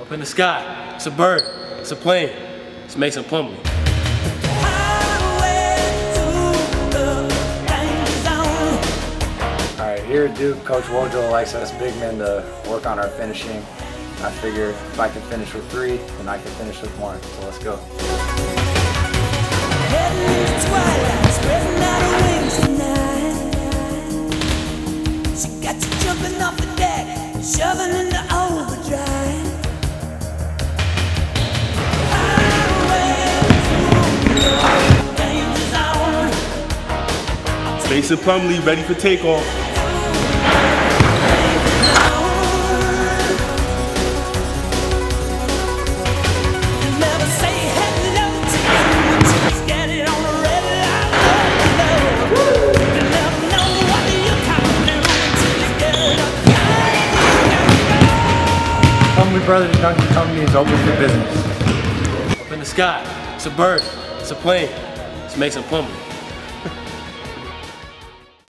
Up in the sky, it's a bird, it's a plane, it's Mason Plumlee. All right, here at Duke, Coach Wojo likes us big men to work on our finishing. I figure if I can finish with three, then I can finish with one. So let's go. Shoving into overdrive. Until you get it up. Plumlee Brothers Dunking Company is open for business. Up in the sky, it's a bird, it's a plane, it's Mason Plumlee.